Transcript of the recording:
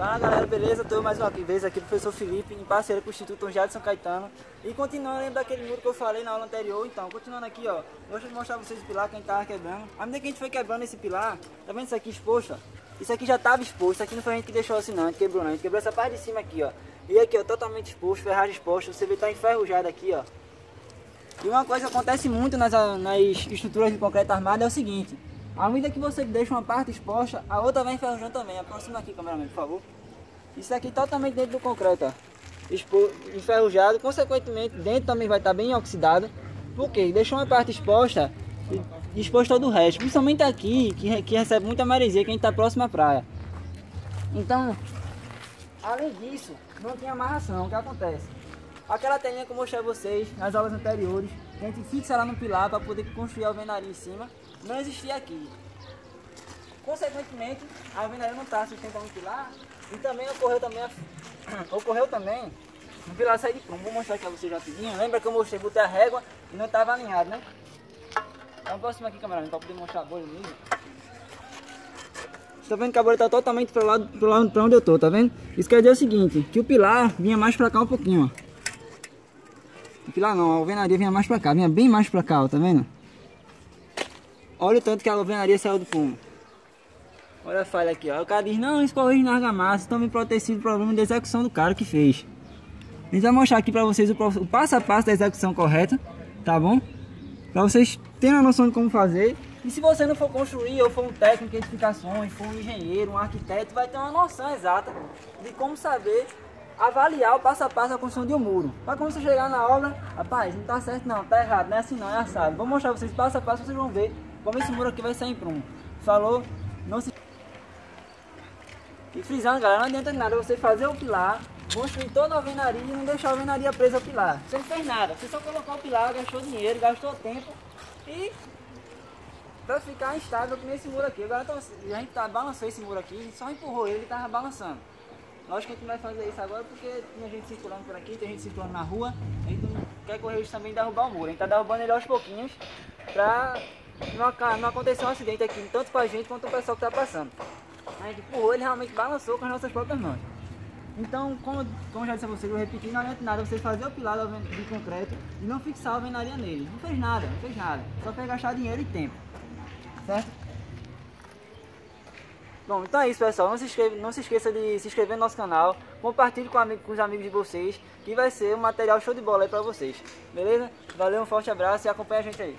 Fala galera, beleza? Estou mais uma vez aqui, professor Felipe, em parceria com o Instituto São Caetano. E continuando, lembra daquele muro que eu falei na aula anterior? Então, continuando aqui, ó, gosto de mostrar pra vocês o pilar que a gente tava quebrando. À medida que a gente foi quebrando esse pilar, tá vendo isso aqui exposto? Isso aqui já tava exposto, isso aqui não foi a gente que deixou assim não, a gente quebrou não, a gente quebrou essa parte de cima aqui, ó. E aqui, ó, totalmente exposto, ferragem exposta, você vê tá enferrujado aqui, ó. E uma coisa que acontece muito nas, nas estruturas de concreto armado é o seguinte, à medida que você deixa uma parte exposta, a outra vai enferrujando também. Aproxima aqui, cameraman, por favor. Isso aqui totalmente dentro do concreto, ó. Expo, enferrujado. Consequentemente, dentro também vai estar bem oxidado. Porque deixou uma parte exposta e exposta do resto. Principalmente aqui, que, que recebe muita maresia, que a gente está próximo à praia. Então, além disso, não tem amarração. O que acontece? Aquela telinha que eu mostrei a vocês nas aulas anteriores, que a gente fixa lá no pilar para poder construir a alvenaria em cima não existia aqui. Consequentemente, a alvenaria não está sustentando o pilar e também ocorreu também, a, ocorreu também o pilar sair de prumo. Vou mostrar aqui a vocês rapidinho. Lembra que eu mostrei, botei a régua e não estava alinhado, né? Então próximo aqui, camarada, para poder mostrar a bolha nível. Tá vendo que a bolha está totalmente para o lado, pro lado para onde eu estou, tá vendo? Isso quer dizer o seguinte, que o pilar vinha mais para cá um pouquinho, ó. O pilar não, a alvenaria vinha mais para cá, vinha bem mais para cá, ó, tá vendo? Olha o tanto que a alvenaria saiu do fumo. Olha a falha aqui, ó. O cara diz, não, isso corrige na argamassa, estão me protegendo do problema de execução do cara que fez. A gente vai mostrar aqui pra vocês o, o passo a passo da execução correta, tá bom? Pra vocês terem a noção de como fazer. E se você não for construir ou for um técnico de edificações, for um engenheiro, um arquiteto, vai ter uma noção exata de como saber avaliar o passo a passo da construção de um muro. Para quando você chegar na obra, rapaz, não tá certo não, tá errado, não é assim não, é assado. Vou mostrar vocês passo a passo, vocês vão ver como esse muro aqui vai sair prumo. Falou? Não se... E frisando, galera, não adianta nada você fazer o pilar, construir toda a alvenaria e não deixar a alvenaria presa ao pilar. Você não fez nada. Você só colocou o pilar, gastou dinheiro, gastou tempo e para ficar instável que nesse muro aqui. Agora a gente tá, balançou esse muro aqui, só empurrou ele e tava balançando. Lógico que a gente vai fazer isso agora porque tem gente circulando por aqui, tem gente circulando na rua, a gente não quer correr isso também derrubar o muro. A gente tá derrubando ele aos pouquinhos para não, aconteceu um acidente aqui, tanto com a gente quanto o pessoal que está passando. A gente empurrou, ele realmente balançou com as nossas próprias mãos. Então, como, como já disse a vocês, eu repeti, não adianta nada você fazer o pilar de concreto e não fixar a alvenaria nele. Não fez nada, não fez nada. Só fez gastar dinheiro e tempo. Certo? Bom, então é isso pessoal, não se, inscreve, não se esqueça de se inscrever no nosso canal, compartilhe com, amigo, com os amigos de vocês, que vai ser um material show de bola aí pra vocês, beleza? Valeu, um forte abraço e acompanha a gente aí.